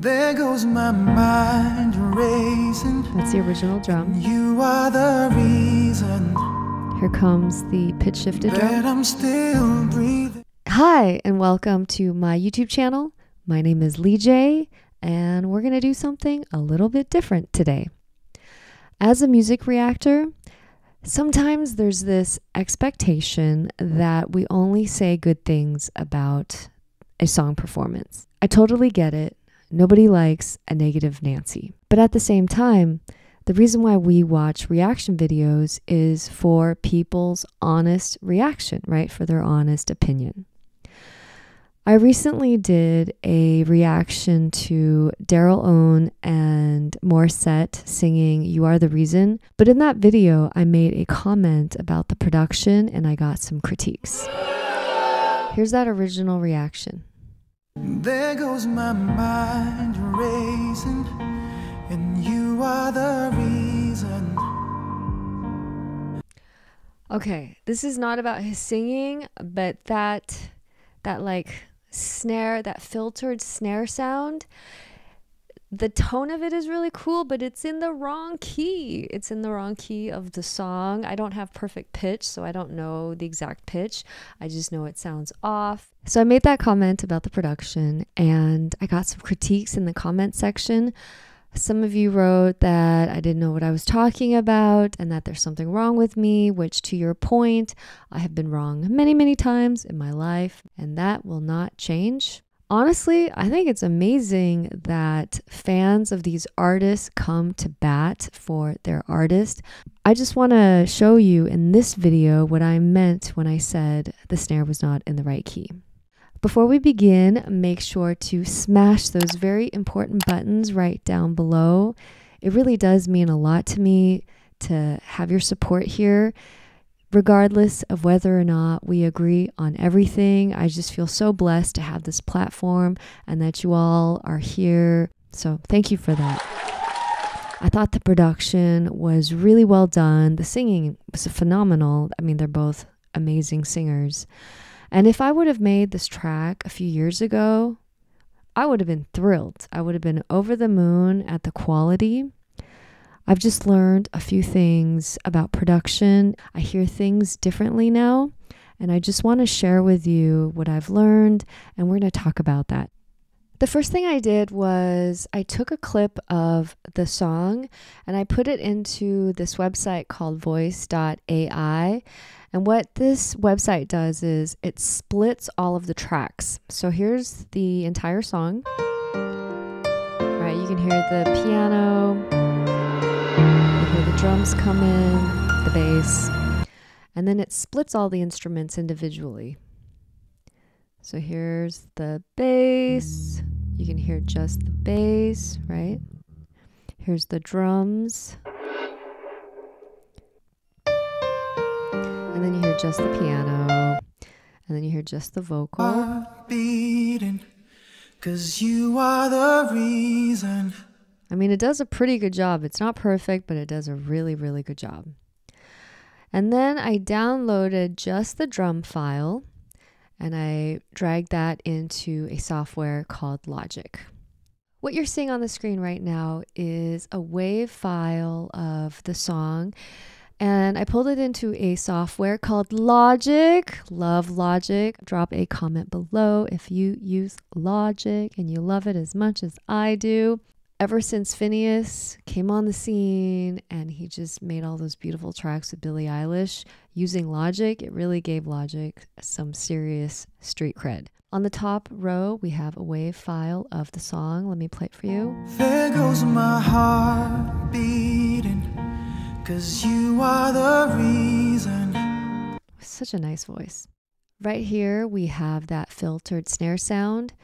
There goes my mind racing. That's the original drum. You are the reason Here comes the pitch shifted drum. I'm still breathing. Hi, and welcome to my YouTube channel. My name is Lijie, and we're going to do something a little bit different today. As a music reactor, sometimes there's this expectation that we only say good things about a song performance. I totally get it. Nobody likes a negative Nancy. But at the same time, the reason why we watch reaction videos is for people's honest reaction, right? For their honest opinion. I recently did a reaction to Daryl Ong and Morissette singing You Are the Reason, but in that video, I made a comment about the production and I got some critiques. Here's that original reaction. There goes my mind racing, and you are the reason. Okay, this is not about his singing, but that that like snare, that filtered snare sound, the tone of it is really cool, but it's in the wrong key. It's in the wrong key of the song. I don't have perfect pitch, so I don't know the exact pitch. I just know it sounds off. So I made that comment about the production and I got some critiques in the comment section. Some of you wrote that I didn't know what I was talking about and that there's something wrong with me, which, to your point, I have been wrong many, many times in my life, and that will not change. Honestly, I think it's amazing that fans of these artists come to bat for their artist. I just want to show you in this video what I meant when I said the snare was not in the right key. Before we begin, make sure to smash those very important buttons right down below. It really does mean a lot to me to have your support here, regardless of whether or not we agree on everything. I just feel so blessed to have this platform and that you all are here. So, thank you for that. I thought the production was really well done. The singing was phenomenal. I mean, they're both amazing singers. And if I would have made this track a few years ago, I would have been thrilled. I would have been over the moon at the quality. I've just learned a few things about production. I hear things differently now, and I just want to share with you what I've learned, and we're going to talk about that. The first thing I did was I took a clip of the song and I put it into this website called voice.ai. And what this website does is it splits all of the tracks. So here's the entire song. Right, you can hear the piano, hear the drums come in, the bass, and then it splits all the instruments individually. So here's the bass. You can hear just the bass, right? Here's the drums. And then you hear just the piano. And then you hear just the vocal. Beating, cause you are the reason. I mean, it does a pretty good job. It's not perfect, but it does a really, really good job. And then I downloaded just the drum file and I dragged that into a software called Logic. What you're seeing on the screen right now is a WAV file of the song, and I pulled it into a software called Logic. Love Logic. Drop a comment below if you use Logic and you love it as much as I do. Ever since Finneas came on the scene and he just made all those beautiful tracks with Billie Eilish using Logic, it really gave Logic some serious street cred. On the top row, we have a WAV file of the song. Let me play it for you. There goes my heart beating, cause you are the reason. Such a nice voice. Right here, we have that filtered snare sound.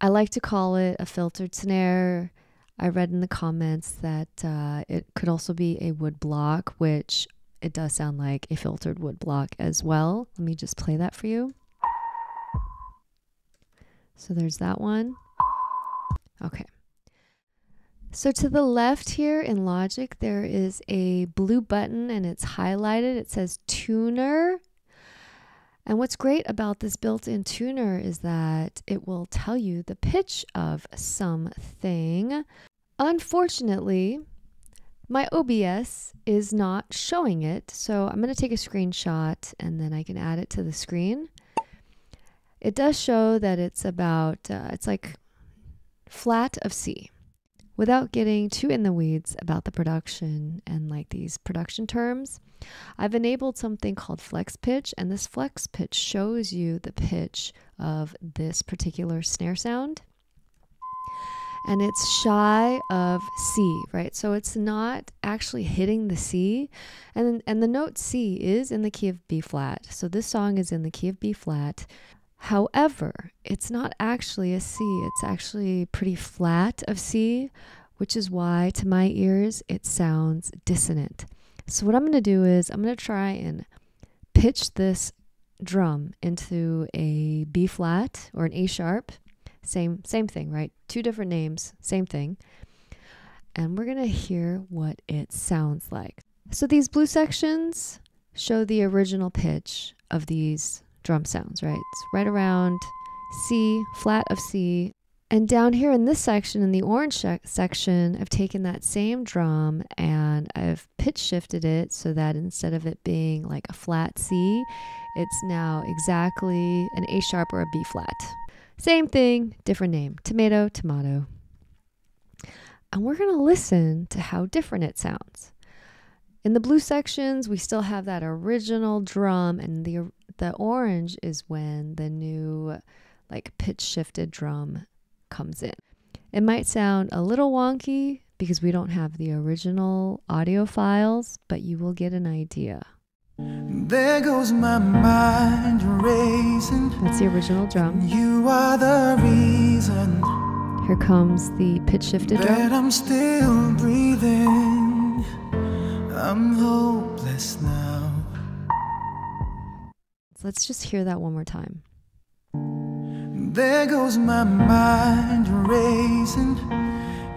I like to call it a filtered snare. I read in the comments that uh, it could also be a wood block, which it does sound like a filtered wood block as well. Let me just play that for you. So there's that one. Okay. So to the left here in Logic, there is a blue button and it's highlighted. It says tuner. And what's great about this built in tuner is that it will tell you the pitch of something. Unfortunately, my OBS is not showing it, so I'm going to take a screenshot and then I can add it to the screen. It does show that it's about, uh, it's like flat of C. Without getting too in the weeds about the production and like these production terms, I've enabled something called flex pitch, and this flex pitch shows you the pitch of this particular snare sound. And it's shy of C, right? So it's not actually hitting the C. And, and the note C is in the key of B flat. So this song is in the key of B flat. However, it's not actually a C, it's actually pretty flat of C, which is why to my ears it sounds dissonant. So, what I'm going to do is I'm going to try and pitch this drum into a B flat or an A sharp. Same same thing, right? Two different names, same thing. And we're going to hear what it sounds like. So these blue sections show the original pitch of these drum sounds, right? It's right around C, flat of C. And down here in this section, in the orange section, I've taken that same drum and I've pitch shifted it so that instead of it being like a flat C, it's now exactly an A sharp or a B flat. Same thing, different name tomato, tomato. And we're going to listen to how different it sounds. In the blue sections, we still have that original drum, and the the orange is when the new like pitch shifted drum comes in. It might sound a little wonky because we don't have the original audio files, but you will get an idea. There goes my mind racing. That's the original drum. You are the reason. Here comes the pitch shifted drum. I'm still breathing. I'm hopeless now. Let's just hear that one more time. There goes my mind racing,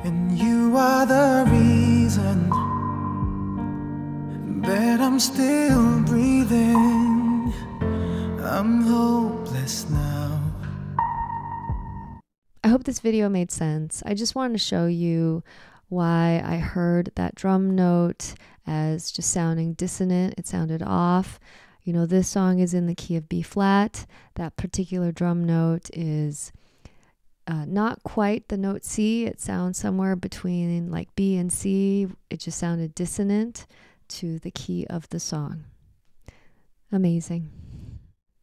and you are the reason that I'm still breathing. I'm hopeless now. I hope this video made sense. I just wanted to show you why I heard that drum note as just sounding dissonant. It sounded off. You know, this song is in the key of B flat. That particular drum note is uh, not quite the note C. It sounds somewhere between like B and C. It just sounded dissonant to the key of the song. Amazing.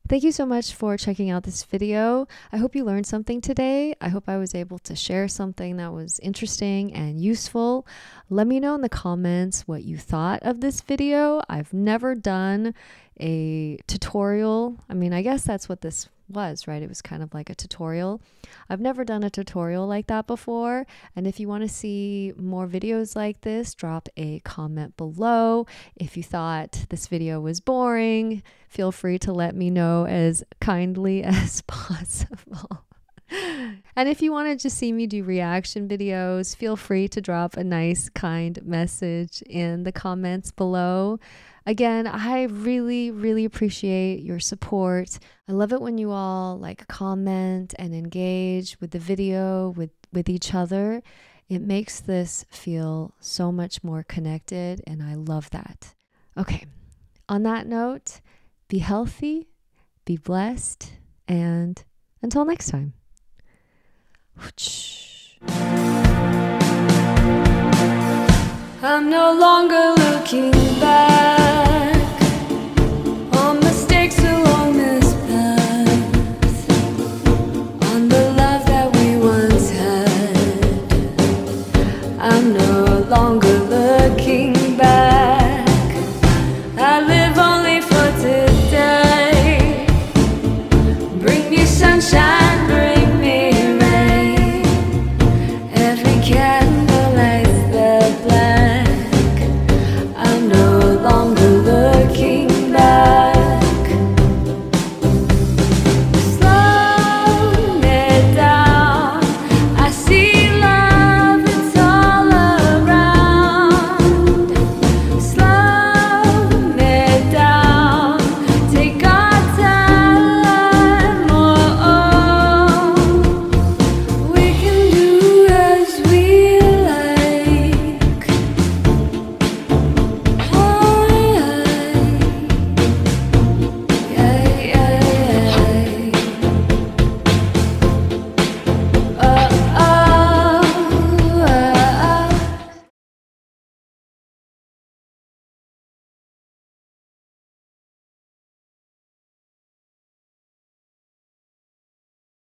Thank you so much for checking out this video. I hope you learned something today. I hope I was able to share something that was interesting and useful. Let me know in the comments what you thought of this video. I've never done a tutorial. I mean, I guess that's what this was, right? It was kind of like a tutorial. I've never done a tutorial like that before. And if you want to see more videos like this, drop a comment below. If you thought this video was boring, feel free to let me know as kindly as possible. And if you want to just see me do reaction videos, feel free to drop a nice, kind message in the comments below. Again, I really, really appreciate your support. I love it when you all like comment and engage with the video, with, with each other. It makes this feel so much more connected, and I love that. Okay, on that note, be healthy, be blessed, and until next time. I'm no longer looking back.